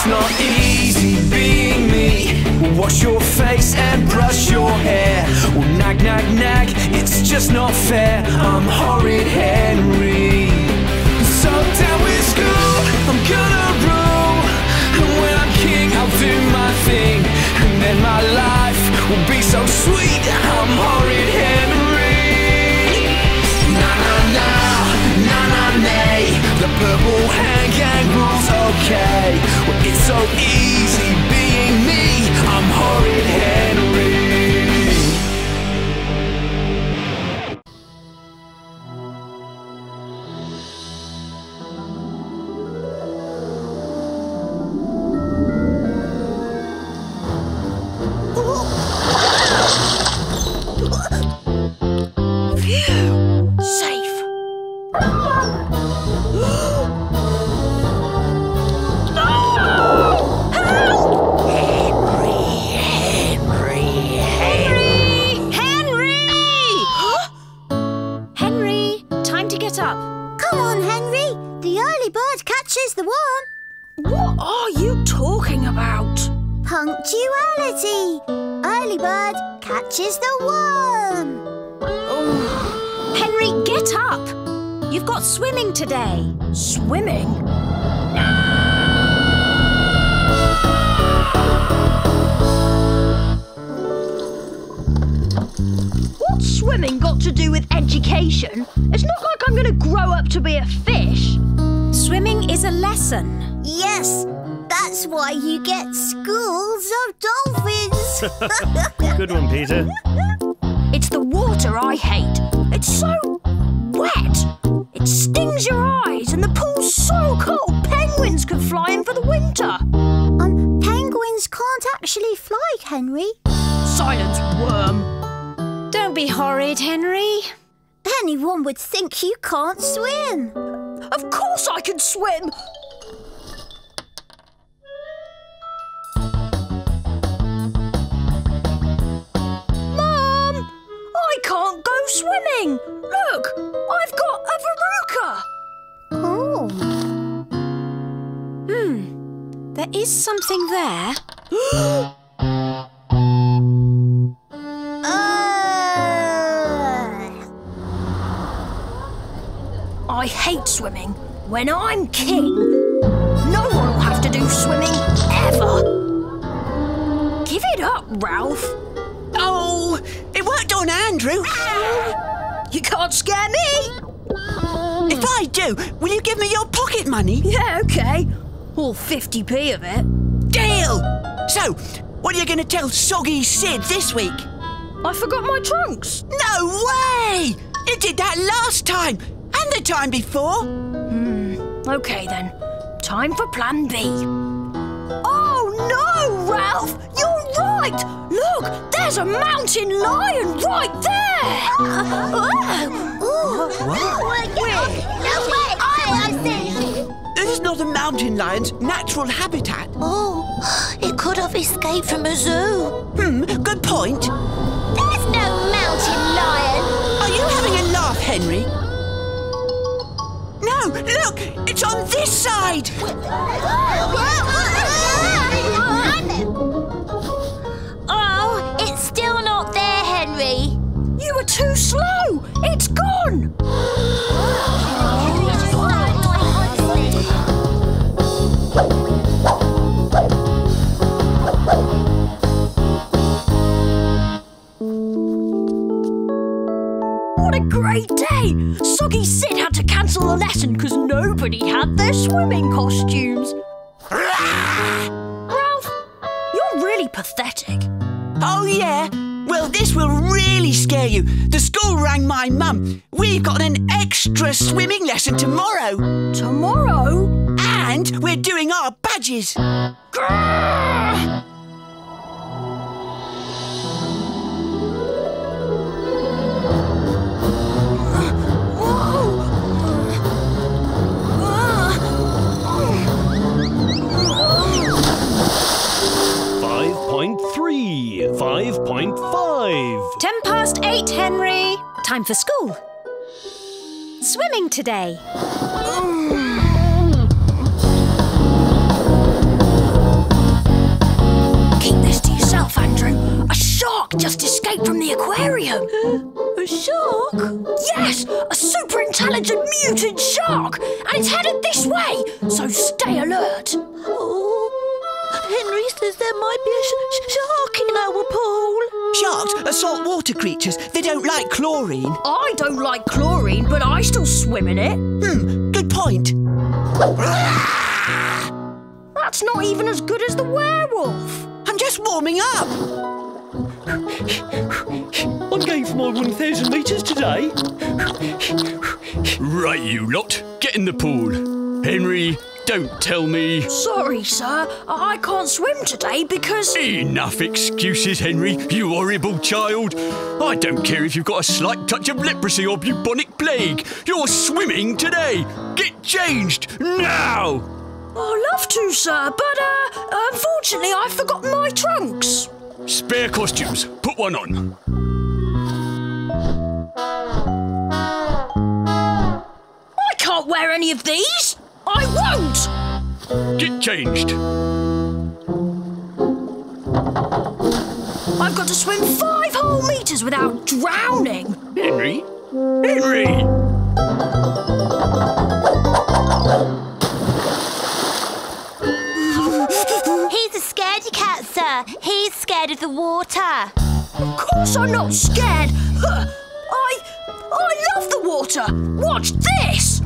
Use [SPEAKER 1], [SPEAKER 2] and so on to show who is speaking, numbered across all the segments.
[SPEAKER 1] It's not easy being me. Wash your face and brush your hair. Well, nag, nag, nag, it's just not fair. I'm horrid Henry. So down with school, I'm gonna rule. And when I'm king, I'll do my thing. And then my life will be so sweet. I'm horrid Henry. The purple hand gang rules okay. Well, it's so easy being me. I'm horrid Henry.
[SPEAKER 2] Bird catches the worm. Oh.
[SPEAKER 3] Henry, get up. You've got swimming today.
[SPEAKER 4] Swimming? What's swimming got to do with education? It's not like I'm going to grow up to be a fish.
[SPEAKER 3] Swimming is a lesson.
[SPEAKER 2] Yes, that's why you get schools of dolphins.
[SPEAKER 5] Good one, Peter.
[SPEAKER 4] It's the water I hate. It's so wet. It stings your eyes, and the pool's so cold. Penguins could fly in for the winter.
[SPEAKER 2] um, penguins can't actually fly, Henry.
[SPEAKER 4] Silence, worm.
[SPEAKER 3] Don't be horrid, Henry.
[SPEAKER 2] Anyone would think you can't swim.
[SPEAKER 4] Of course I can swim. Swimming. Look, I've got a verruca.
[SPEAKER 2] Oh.
[SPEAKER 3] Hmm. There is something there.
[SPEAKER 2] Uh,
[SPEAKER 4] I hate swimming. When I'm king, no one will have to do swimming ever. Give it up, Ralph.
[SPEAKER 6] On Andrew.
[SPEAKER 4] You can't scare me.
[SPEAKER 6] If I do, will you give me your pocket money?
[SPEAKER 4] Yeah, okay. All 50p of it.
[SPEAKER 6] Deal! So, what are you going to tell Soggy Sid this week?
[SPEAKER 4] I forgot my trunks.
[SPEAKER 6] No way! You did that last time, and the time before.
[SPEAKER 4] Hmm, okay then. Time for plan B. Oh no, Ralph! Right! Look, there's a mountain lion right there!
[SPEAKER 2] No way! I.
[SPEAKER 6] This is not a mountain lion's natural habitat.
[SPEAKER 2] Oh, it could have escaped from a zoo.
[SPEAKER 6] Hmm, good point.
[SPEAKER 2] There's no mountain lion.
[SPEAKER 6] Are you having a laugh, Henry? No, look! It's on this side!
[SPEAKER 4] Too slow! It's gone! What a great day! Soggy Sid had to cancel the lesson because nobody had their swimming costumes. Ralph, you're really pathetic.
[SPEAKER 6] Oh, yeah? This will really scare you. The school rang my mum. We've got an extra swimming lesson tomorrow.
[SPEAKER 4] Tomorrow?
[SPEAKER 6] And we're doing our badges.
[SPEAKER 4] Grrr!
[SPEAKER 3] past eight, Henry. Time for school. Swimming today.
[SPEAKER 4] Keep this to yourself, Andrew.
[SPEAKER 3] A shark just escaped from the aquarium. Uh, a shark?
[SPEAKER 4] Yes, a super intelligent mutant shark. And it's headed this way, so stay alert.
[SPEAKER 3] Oh. Henry says there might be a sh- sh- shark in our pool.
[SPEAKER 6] Sharks are saltwater creatures. They don't like chlorine.
[SPEAKER 4] I don't like chlorine, but I still swim in it.
[SPEAKER 6] Hmm, good point.
[SPEAKER 4] That's not even as good as the werewolf.
[SPEAKER 6] I'm just warming up.
[SPEAKER 5] I'm going for my 1,000 metres today.
[SPEAKER 7] Right, you lot, get in the pool. Henry, don't tell me.
[SPEAKER 4] Sorry, sir, I can't swim today because.
[SPEAKER 7] Enough excuses, Henry, you horrible child. I don't care if you've got a slight touch of leprosy or bubonic plague. You're swimming today. Get changed now.
[SPEAKER 4] I'd love to, sir, but uh, unfortunately, I've forgotten my trunks.
[SPEAKER 7] Spare costumes. Put one on.
[SPEAKER 4] I can't wear any of these. I won't.
[SPEAKER 7] Get changed.
[SPEAKER 4] I've got to swim five whole meters without drowning.
[SPEAKER 7] Henry? Henry!
[SPEAKER 2] He's a scaredy cat, sir. He's scared of the water.
[SPEAKER 4] Of course, I'm not scared. I, I love the water. Watch this.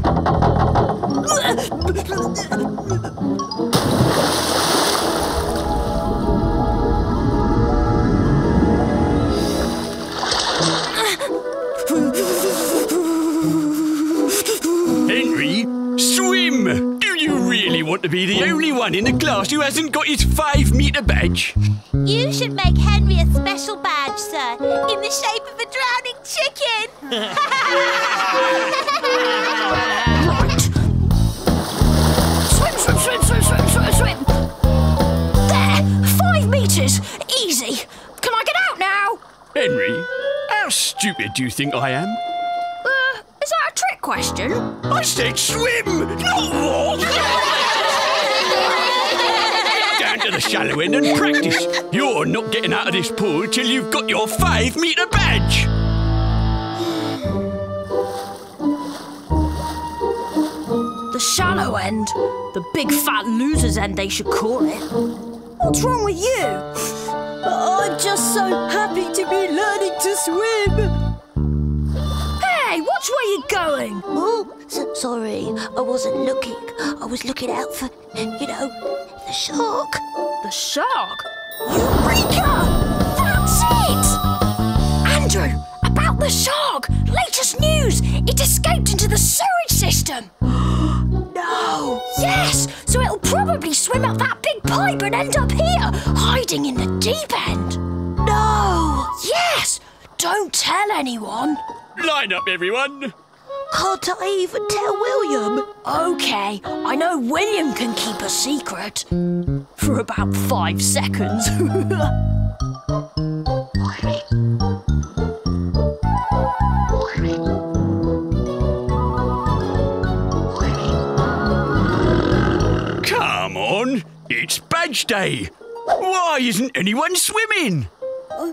[SPEAKER 7] Henry, swim! Do you really want to be the only one in the class who hasn't got his five metre badge?
[SPEAKER 2] You should make Henry a special badge, sir, in the shape of a drowning chicken.
[SPEAKER 7] stupid do you think I am?
[SPEAKER 4] Uh, is that a trick question?
[SPEAKER 7] I said swim, not walk! Down to the shallow end and practice. You're not getting out of this pool till you've got your five metre badge.
[SPEAKER 4] The shallow end. The big fat loser's end, they should call it. What's wrong with you?
[SPEAKER 3] I'm just so happy to be learning to swim.
[SPEAKER 4] Where you're going.
[SPEAKER 3] Oh, so, sorry, I wasn't looking. I was looking out for, you know, the shark.
[SPEAKER 4] The shark? Eureka! That's it! Andrew, about the shark! Latest news! It escaped into the sewage system! no! Yes! So it'll probably swim up that big pipe and end up here, hiding in the deep end! No! Yes! Don't tell anyone!
[SPEAKER 7] Line up, everyone.
[SPEAKER 3] Can't I even tell William?
[SPEAKER 4] Okay, I know William can keep a secret. For about five seconds.
[SPEAKER 7] Come on, it's badge day. Why isn't anyone swimming?
[SPEAKER 3] Uh,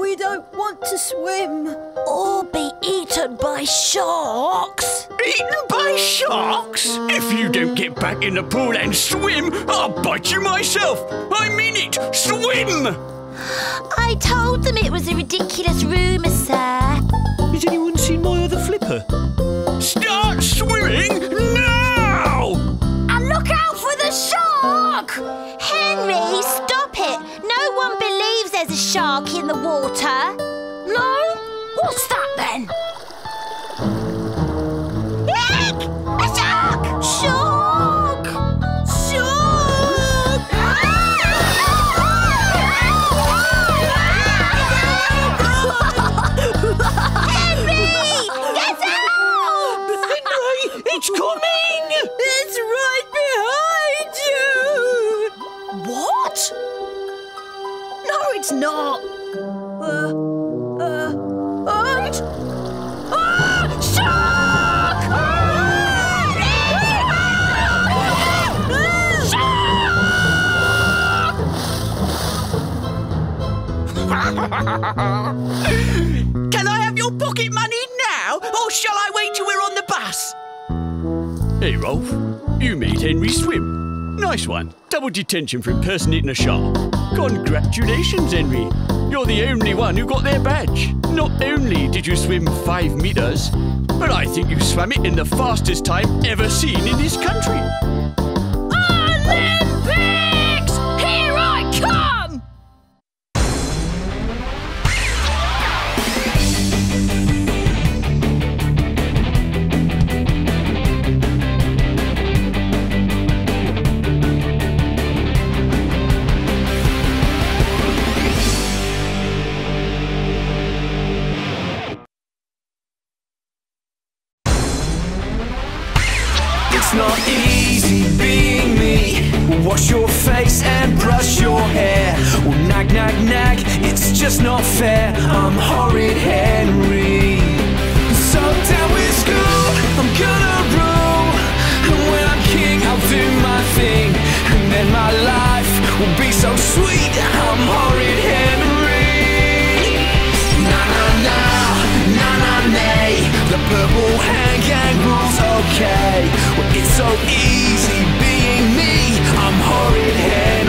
[SPEAKER 3] we don't want to swim. Or be eaten by sharks.
[SPEAKER 7] Eaten by sharks? If you don't get back in the pool and swim, I'll bite you myself. I mean it. Swim!
[SPEAKER 2] I told them it was a ridiculous rumour, sir.
[SPEAKER 5] Has anyone seen my other flipper?
[SPEAKER 7] Start swimming now!
[SPEAKER 4] and look out for the shark!
[SPEAKER 2] Henry, stop there's a shark in the water.
[SPEAKER 4] No? What's that then?
[SPEAKER 7] Hey, Rolf. You made Henry swim. Nice one. Double detention for impersonating a shark. Congratulations, Henry. You're the only one who got their badge. Not only did you swim five metres, but I think you swam it in the fastest time ever seen in this country.
[SPEAKER 1] Not easy being me. Wash your face and brush your hair. Well, nag, nag, nag, it's just not fair. I'm horrid Henry. So down with school, I'm gonna rule. And when I'm king, I'll do my thing. And then my life will be so sweet. I'm horrid Henry. Na na na, na na nay. The purple hand gang rules okay. Well, it's so easy being me. I'm horrid Henry.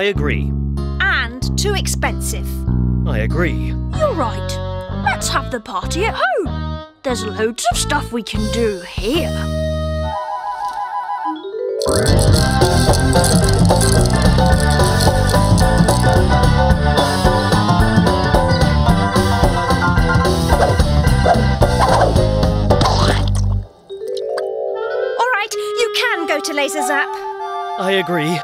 [SPEAKER 4] I
[SPEAKER 5] agree.
[SPEAKER 3] and too expensive.
[SPEAKER 5] I agree.
[SPEAKER 4] You're right. Let's have the party at home. There's loads of stuff we can do here.
[SPEAKER 3] All right, you can go to Lazer Zap.
[SPEAKER 5] I agree.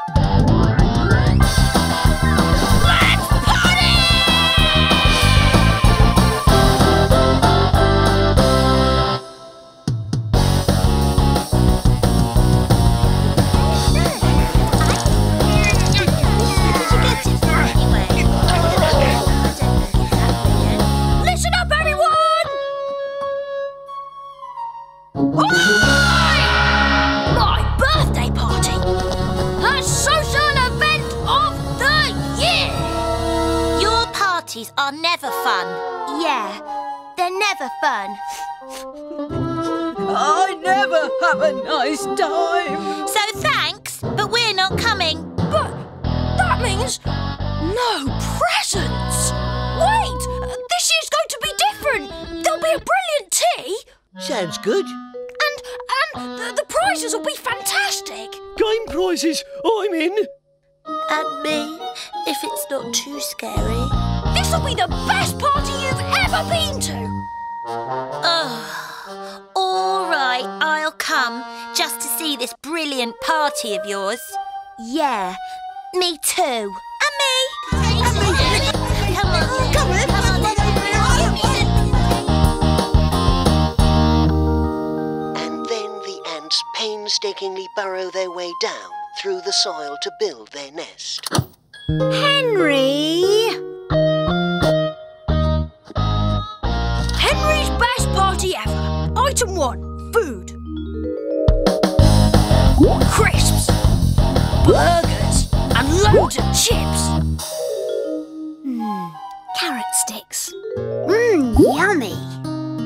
[SPEAKER 2] Fun.
[SPEAKER 3] I never have a nice time.
[SPEAKER 2] So thanks, but we're not coming.
[SPEAKER 4] But that means no presents! Wait! This year's going to be different! There'll be a brilliant tea!
[SPEAKER 5] Sounds good.
[SPEAKER 4] And and the, the prizes will be fantastic!
[SPEAKER 5] Game prizes. I'm in.
[SPEAKER 2] And me, if it's not too scary.
[SPEAKER 4] This will be the best party you've ever been to!
[SPEAKER 2] Oh, all right, I'll come just to see this brilliant party of yours. Yeah, me too. And me. And me. Come on, come on, come on.
[SPEAKER 8] And then the ants painstakingly burrow their way down through the soil to build their nest.
[SPEAKER 3] Henry!
[SPEAKER 4] Item one food. Crisps, burgers, and loads of chips.
[SPEAKER 3] Hmm, Carrot sticks. Mmm, yummy.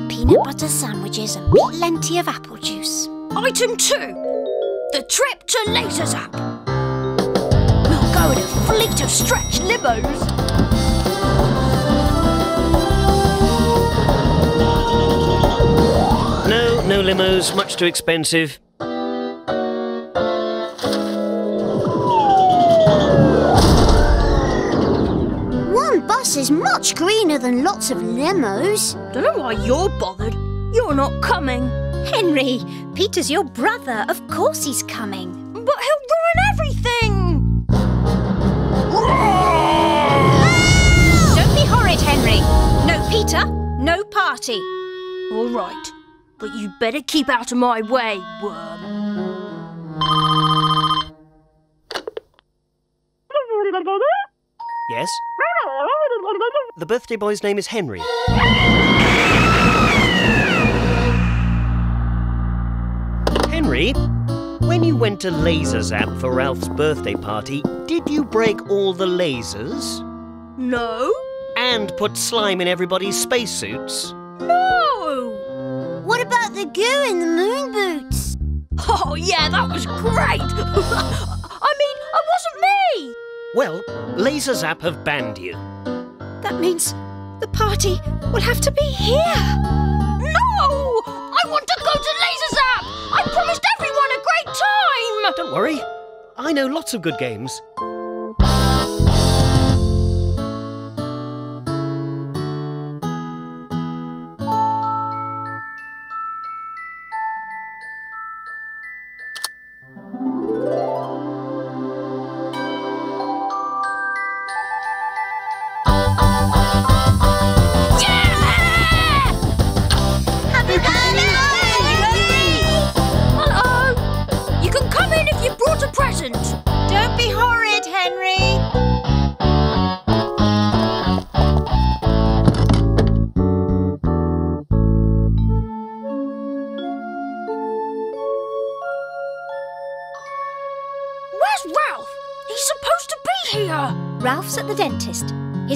[SPEAKER 3] Peanut butter sandwiches and plenty of apple juice.
[SPEAKER 4] Item two the trip to Lazer Zap. We'll go in a fleet of stretch limos.
[SPEAKER 5] No limos, much too expensive.
[SPEAKER 3] One bus is much greener than lots of limos.
[SPEAKER 4] Don't know why you're bothered. You're not coming.
[SPEAKER 3] Henry, Peter's your brother. Of course he's coming.
[SPEAKER 4] But he'll ruin everything! Don't be horrid, Henry.
[SPEAKER 2] No Peter, no party.
[SPEAKER 4] All right but you better keep out of my way, worm.
[SPEAKER 5] Yes? The birthday boy's name is Henry. Henry, when you went to Lazer Zap for Ralph's birthday party, did you break all the lasers?
[SPEAKER 4] No?
[SPEAKER 5] And put slime in everybody's spacesuits?
[SPEAKER 4] No!
[SPEAKER 2] What the goo in the moon boots?
[SPEAKER 4] Oh, yeah, that was great! I mean, it wasn't me!
[SPEAKER 5] Well, Lazer Zap have banned you.
[SPEAKER 3] That means the party will have to be here.
[SPEAKER 4] No! I want to go to Lazer Zap! I promised everyone a great time!
[SPEAKER 5] Don't worry, I know lots of good games.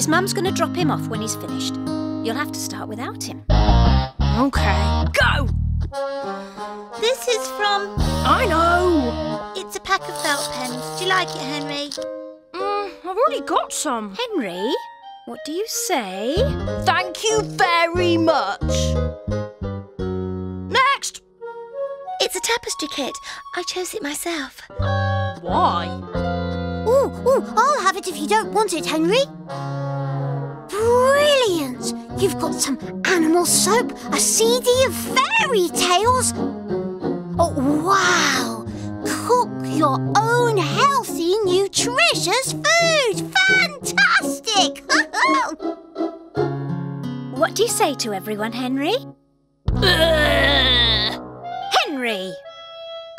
[SPEAKER 3] His mum's going to drop him off when he's finished. You'll have to start without him.
[SPEAKER 4] Okay. Go!
[SPEAKER 2] This is from.
[SPEAKER 4] I know.
[SPEAKER 2] It's a pack of felt pens. Do you like it, Henry?
[SPEAKER 4] Mm, I've already got some.
[SPEAKER 3] Henry, what do you say?
[SPEAKER 4] Thank you very much. Next.
[SPEAKER 2] It's a tapestry kit. I chose it myself.
[SPEAKER 4] Why?
[SPEAKER 2] Ooh, I'll have it if you don't want it, Henry. Brilliant! You've got some animal soap, a CD of fairy tales. Oh, wow! Cook your own healthy, nutritious food. Fantastic!
[SPEAKER 3] What do you say to everyone, Henry? Henry!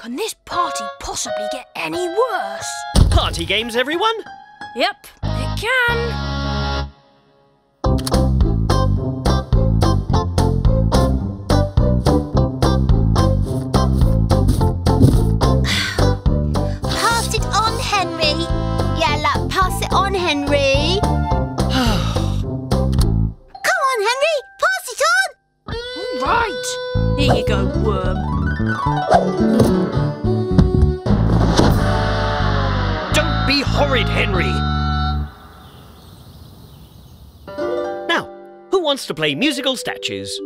[SPEAKER 4] Can this party possibly get any worse?
[SPEAKER 5] Party games, everyone?
[SPEAKER 4] Yep, it can.
[SPEAKER 5] Horrid, Henry! Now, who wants to play musical statues?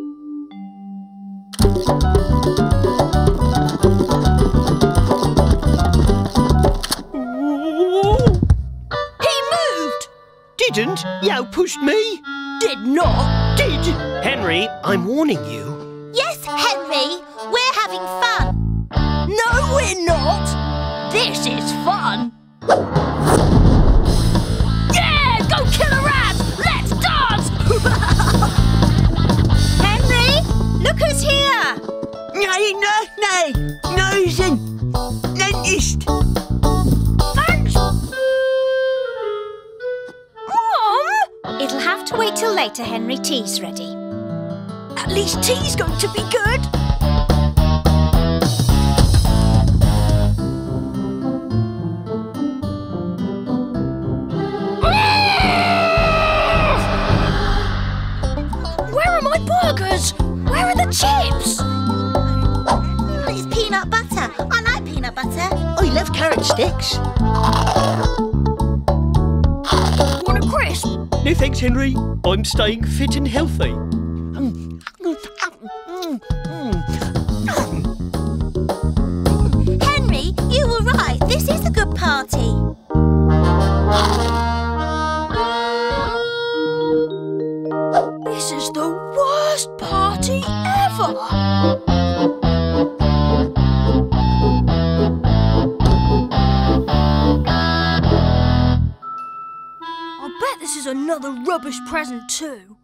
[SPEAKER 4] He moved.
[SPEAKER 5] Didn't? You pushed me?
[SPEAKER 4] Did not.
[SPEAKER 5] Did? Henry, I'm warning you.
[SPEAKER 2] Yes, Henry, we're having fun.
[SPEAKER 4] No, we're not. This is fun.
[SPEAKER 6] No, nay. Nosen. Dentist.
[SPEAKER 4] Thanks. Mom.
[SPEAKER 3] It'll have to wait till later, Henry. Tea's ready.
[SPEAKER 4] At least tea's going to be good.
[SPEAKER 6] Sticks.
[SPEAKER 4] Want a crisp?
[SPEAKER 5] No thanks, Henry. I'm staying fit and healthy.
[SPEAKER 4] Present too.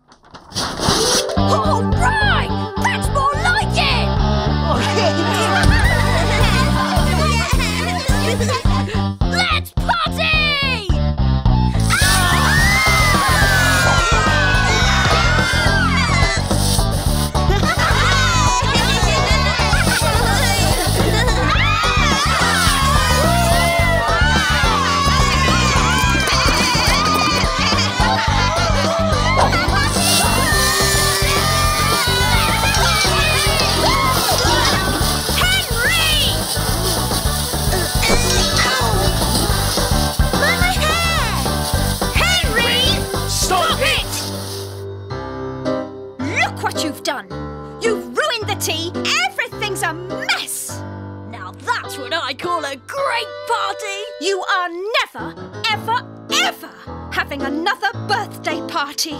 [SPEAKER 4] Party!
[SPEAKER 3] You are never, ever, ever having another birthday party!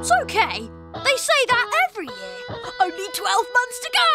[SPEAKER 4] It's okay. They say that every year. Only 12 months to go,